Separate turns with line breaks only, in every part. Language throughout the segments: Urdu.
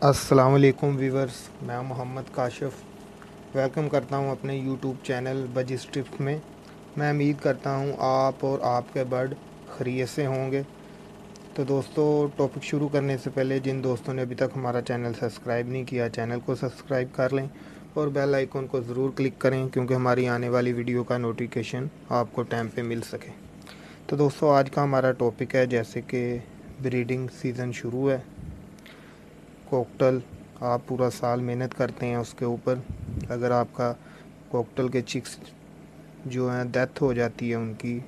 السلام علیکم ویورز، میں محمد کاشف ویلکم کرتا ہوں اپنے یوٹیوب چینل بجی میں۔ میں امید کرتا ہوں آپ اور آپ کے برڈ خرید سے ہوں گے۔ تو دوستو، ٹاپک شروع کرنے سے پہلے جن دوستوں نے ابھی تک ہمارا چینل سبسکرائب نہیں کیا، چینل کو سبسکرائب کر لیں اور بیل آئیکن کو ضرور کلک کریں کیونکہ ہماری آنے والی ویڈیو کا نوٹیفیکیشن آپ کو ٹائم پہ مل سکے۔ تو دوستو، آج کا ہمارا ٹاپک ہے، جیسے کہ بریڈنگ سیزن شروع ہے۔ کوکٹل آپ پورا سال محنت کرتے ہیں اس کے اوپر، اگر آپ کا کوکٹل کے چکس جو ہیں ڈیتھ ہو جاتی ہے ان کی،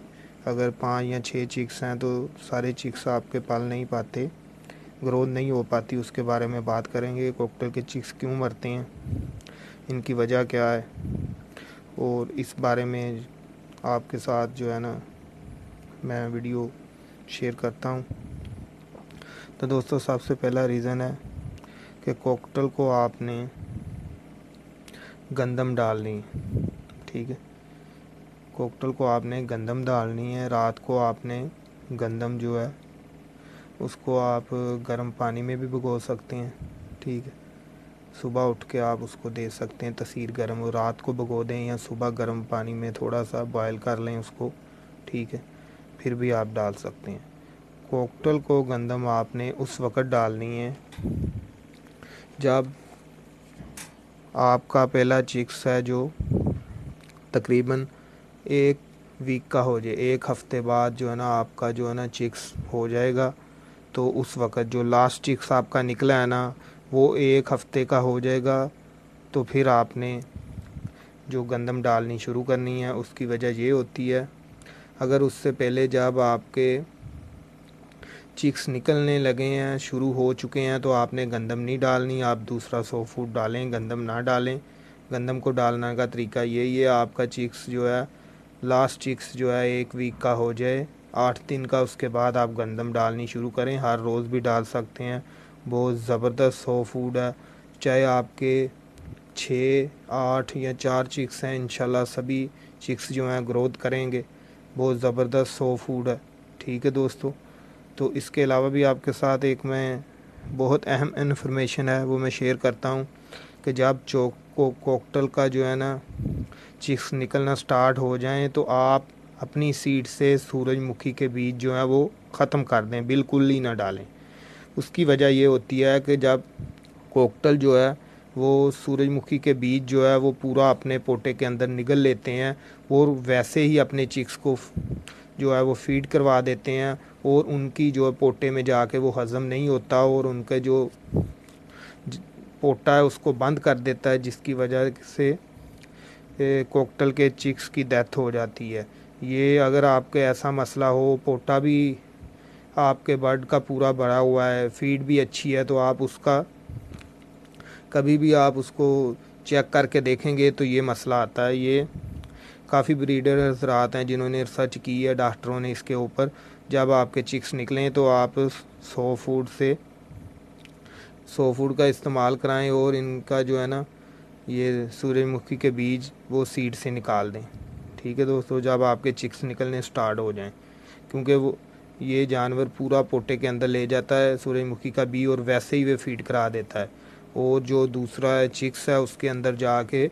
اگر پانچ یا چھ چکس ہیں تو سارے چکس آپ کے پال نہیں پاتے، گروتھ نہیں ہو پاتی، اس کے بارے میں بات کریں گے کوکٹل کے چکس کیوں مرتے ہیں، ان کی وجہ کیا ہے، اور اس بارے میں آپ کے ساتھ جو ہے نا میں ویڈیو شیئر کرتا ہوں۔ تو دوستو، سب سے پہلا ریزن ہے کہ کوکٹل کو آپ نے گندم ڈالنی ٹھیک ہے؟ کوکٹل کو آپ نے گندم ڈالنی ہے، رات کو آپ نے گندم جو ہے، اس کو آپ گرم پانی میں بھی بھگو سکتے ہیں، ٹھیک ہے؟ صبح اٹھ کے آپ اس کو دے سکتے ہیں تصیر گرم، رات کو بھگو دیں یا صبح گرم پانی میں تھوڑا سا بوائل کر لیں اس کو، ٹھیک ہے؟ پھر بھی آپ ڈال سکتے ہیں۔ کوکٹل کو گندم آپ نے اس وقت ڈالنی ہے جب آپ کا پہلا چکس ہے جو تقریباً ایک ویک کا ہو جائے، ایک ہفتے بعد جو ہے نا آپ کا جو ہے نا چکس ہو جائے گا، تو اس وقت جو لاسٹ چکس آپ کا نکلا ہے نا، وہ ایک ہفتے کا ہو جائے گا۔ تو پھر آپ نے جو گندم ڈالنی شروع کرنی ہے، اس کی وجہ یہ ہوتی ہے، اگر اس سے پہلے جب آپ کے چکس نکلنے لگے ہیں، شروع ہو چکے ہیں تو آپ نے گندم نہیں ڈالنی، آپ دوسرا سو فوڈ ڈالیں، گندم نہ ڈالیں۔ گندم کو ڈالنے کا طریقہ یہی ہے، آپ کا چکس جو ہے لاسٹ چکس جو ہے، ایک ویک کا ہو جائے۔ آٹھ دن کا اس کے بعد آپ گندم ڈالنی شروع کریں۔ ہر روز بھی ڈال سکتے ہیں۔ بہت زبردست سو فوڈ ہے۔ چاہے آپ کے چھ، آٹھ یا چار چکس ہیں، انشاءاللہ سبھی چکس جو ہیں، گروتھ کریں گے۔ بہت زبردست سو فوڈ ہے۔ ٹھیک ہے دوستو۔ تو اس کے علاوہ بھی آپ کے ساتھ ایک میں بہت اہم انفارمیشن ہے، وہ میں شیئر کرتا ہوں کہ جب چوک کو کوکٹل کا جو ہے نا چکس نکلنا سٹارٹ ہو جائیں تو آپ اپنی سیڈ سے سورج مکھی کے بیج جو ہیں وہ ختم کر دیں، بالکل ہی نہ ڈالیں۔ اس کی وجہ یہ ہوتی ہے کہ جب کوکٹل جو ہے وہ سورج مکھی کے بیج جو ہے وہ پورا اپنے پوٹے کے اندر نگل لیتے ہیں اور ویسے ہی اپنے چکس کو جو ہے وہ فیڈ کروا دیتے ہیں۔ اور ان کی جو پوٹے میں جا کے وہ ہضم نہیں ہوتا اور ان کے جو پوٹا ہے اس کو بند کر دیتا ہے، جس کی وجہ سے کوکٹل کے چکس کی ڈیتھ ہو جاتی ہے۔ یہ اگر آپ کے ایسا مسئلہ ہو، پوٹا بھی آپ کے برڈ کا پورا بڑا ہوا ہے، فیڈ بھی اچھی ہے، تو آپ اس کا، کبھی بھی آپ اس کو چیک کر کے دیکھیں گے تو یہ مسئلہ آتا ہے۔ یہ کافی بریڈر حضرات ہیں جنہوں نے ریسرچ کی ہے، ڈاکٹروں نے اس کے اوپر۔ جب آپ کے چکس نکلیں تو آپ سو فوڈ سے سو فوڈ کا استعمال کرائیں اور ان کا جو ہے نا یہ سورج مکھی کے بیج وہ سیڈ سے نکال دیں۔ ٹھیک ہے دوستو، جب آپ کے چکس نکلنے سٹارٹ ہو جائیں، کیونکہ وہ یہ جانور پورا پوٹے کے اندر لے جاتا ہے، سورج مکھی کا بی اور ویسے ہی وہ فیڈ کرا دیتا ہے۔ اور جو دوسرا چکس ہے، اس کے اندر جا کے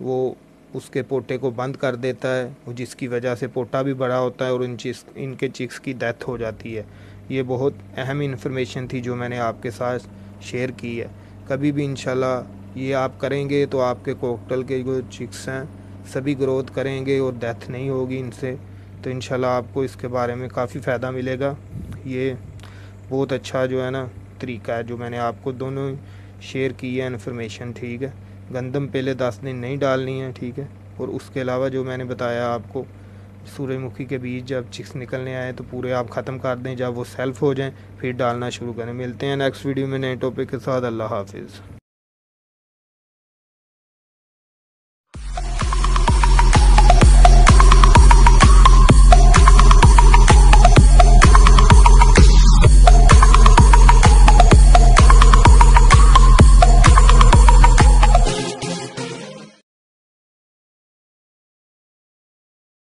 وہ اس کے پوٹے کو بند کر دیتا ہے جس کی وجہ سے پوٹا بھی بڑا ہوتا ہے اور ان چکس ان کے چکس کی ڈیتھ ہو جاتی ہے۔ یہ بہت اہم انفارمیشن تھی جو میں نے آپ کے ساتھ شیئر کی ہے۔ کبھی بھی انشاءاللہ یہ آپ کریں گے تو آپ کے کوکٹل کے جو چکس ہیں، سبھی گروتھ کریں گے اور ڈیتھ نہیں ہوگی ان سے۔ تو انشاءاللہ آپ کو اس کے بارے میں کافی فائدہ ملے گا۔ یہ بہت اچھا جو ہے نا طریقہ ہے جو میں نے آپ کو دونوں شیئر کی ہے انفارمیشن، ٹھیک ہے؟ گندم پہلے دس دن نہیں ڈالنی ہے ٹھیک ہے۔ اور اس کے علاوہ جو میں نے بتایا آپ کو، سورج مکھی کے بیچ جب چکس نکلنے آئے تو پورے آپ ختم کر دیں، جب وہ سیلف ہو جائیں، پھر ڈالنا شروع کریں۔ ملتے ہیں نیکسٹ ویڈیو میں نئے ٹاپک کے ساتھ۔ اللہ حافظ۔